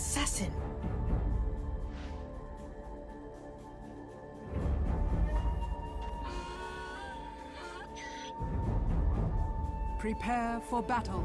assassin. Prepare for battle.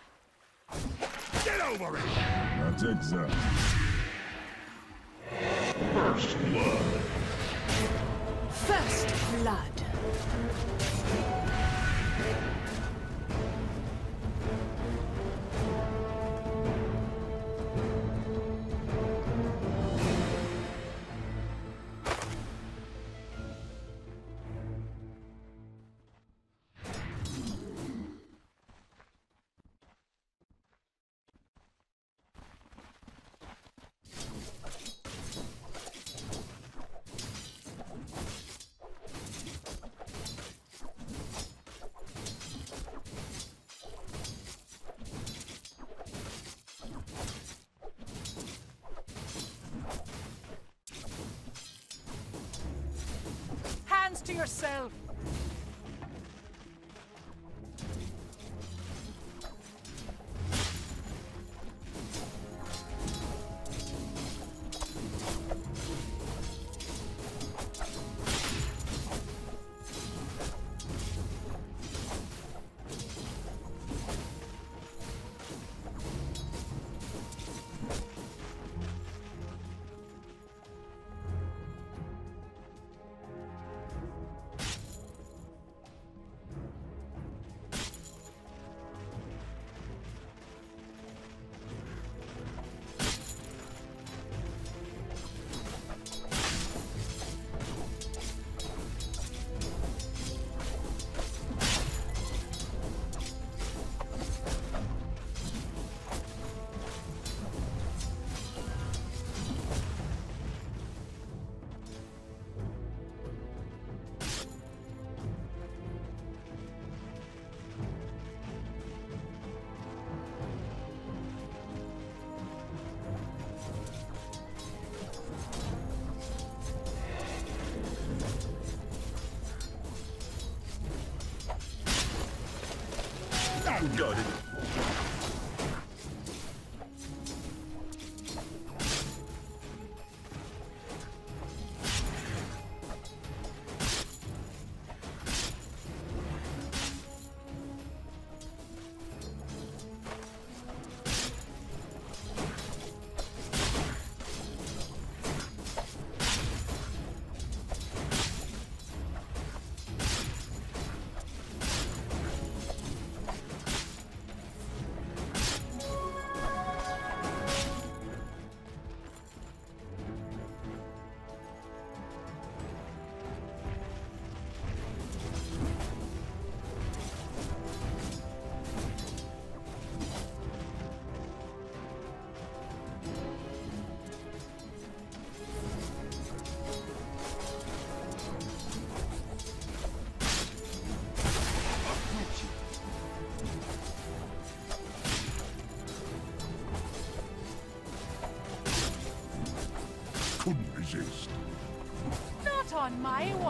Get over it! That's exact. First blood. First blood. I'm 买我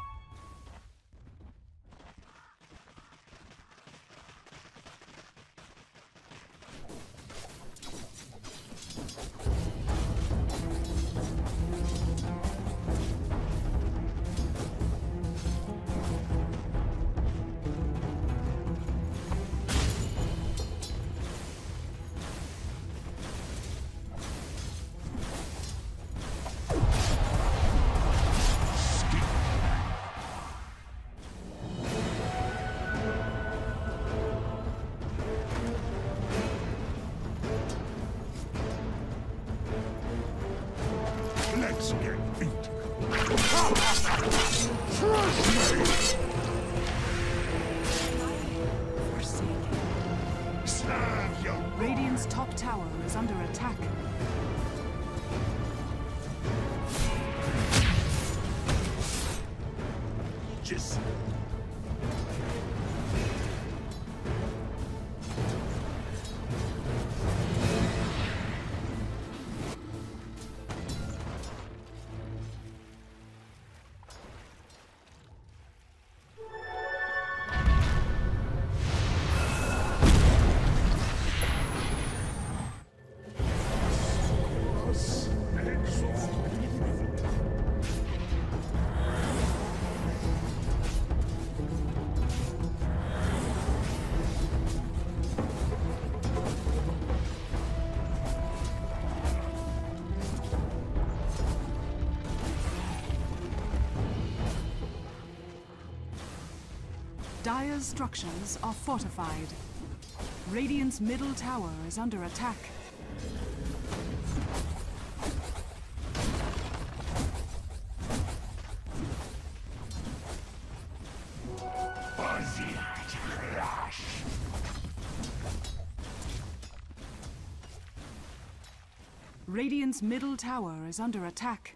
Just Dire's structures are fortified. Radiant's middle tower is under attack. Radiant's middle tower is under attack.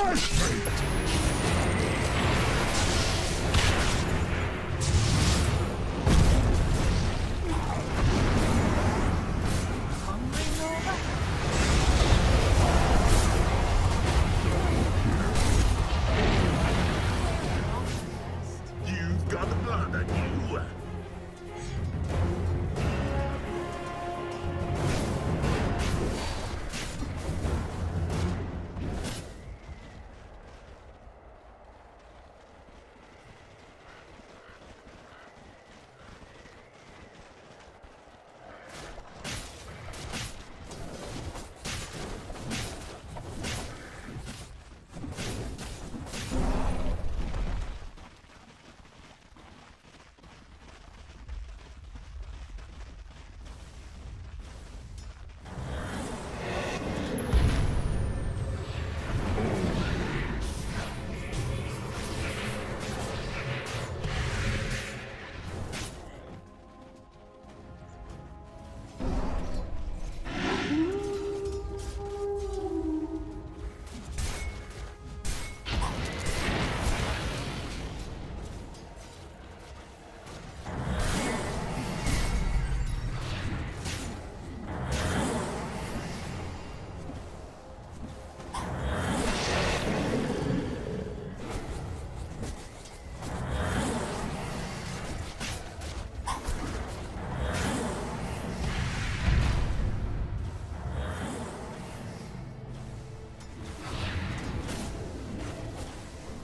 Frustrate!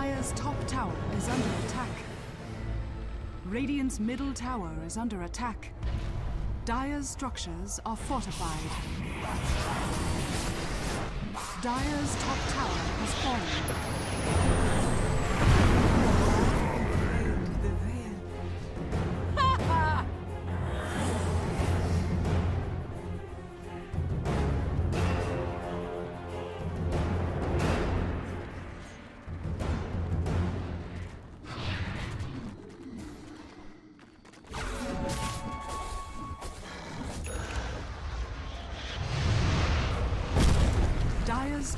Dire's top tower is under attack. Radiant's middle tower is under attack. Dire's structures are fortified. Dire's top tower has fallen.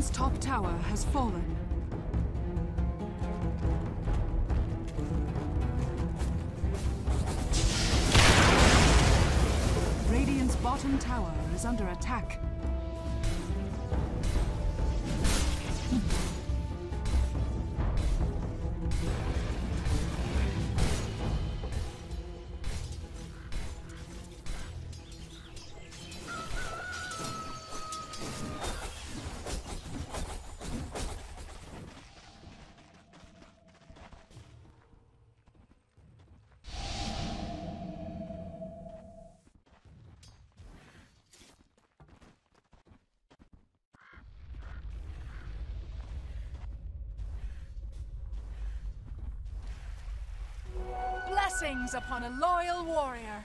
Radiant's top tower has fallen. Radiant's bottom tower is under attack. Blessings upon a loyal warrior.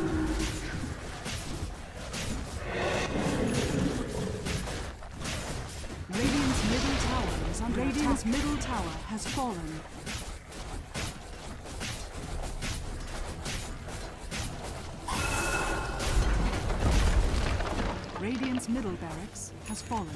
Under Radiant's middle tower has fallen. Radiant's middle barracks has fallen.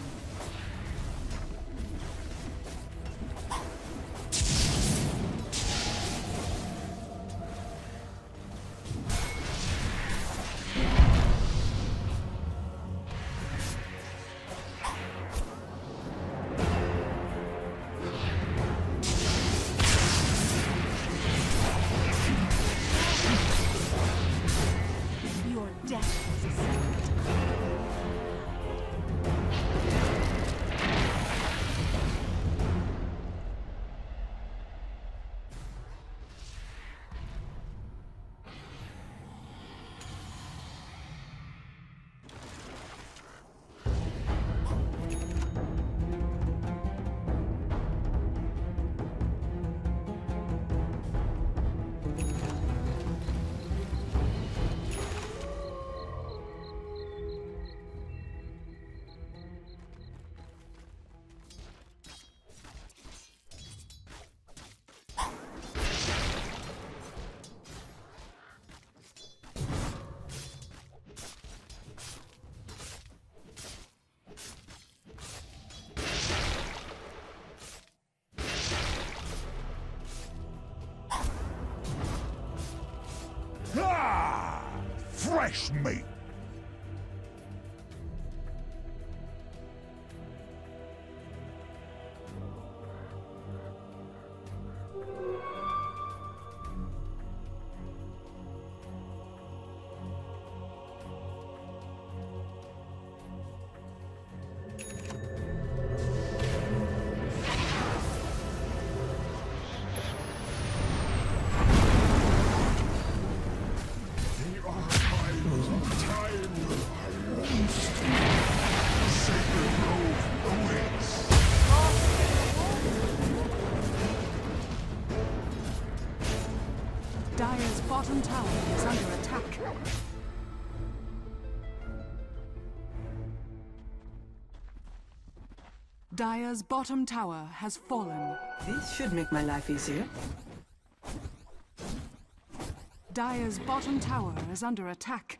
Fresh meat! Dire's bottom tower is under attack. Dire's bottom tower has fallen. This should make my life easier. Dire's bottom tower is under attack.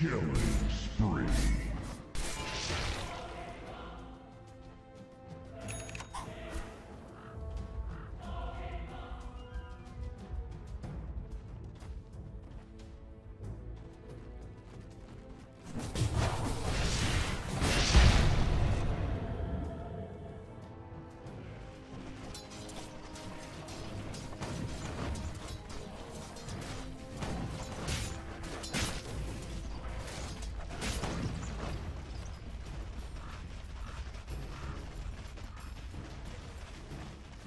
Killing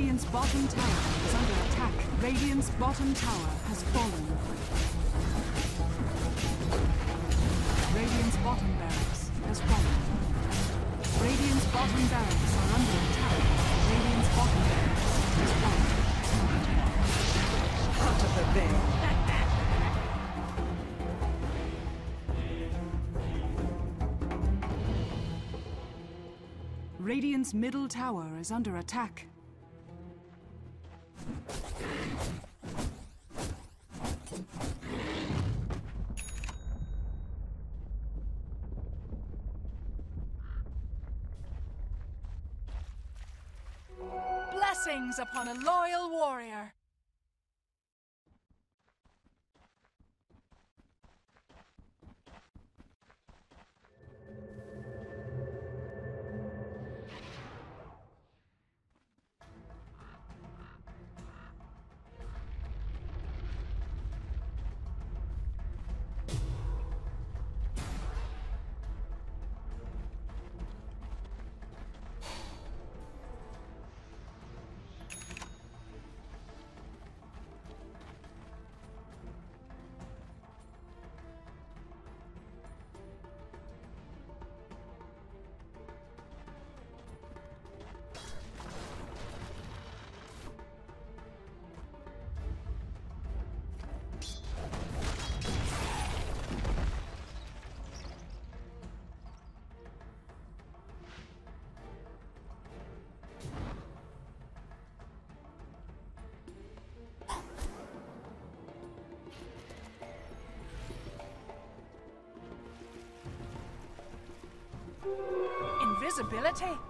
Radiant's bottom tower is under attack. Radiant's bottom tower has fallen. Radiant's bottom barracks has fallen. Radiant's bottom barracks are under attack. Radiant's bottom barracks has fallen. Out of the. Radiant's middle tower is under attack. Upon a loyal warrior. Invisibility?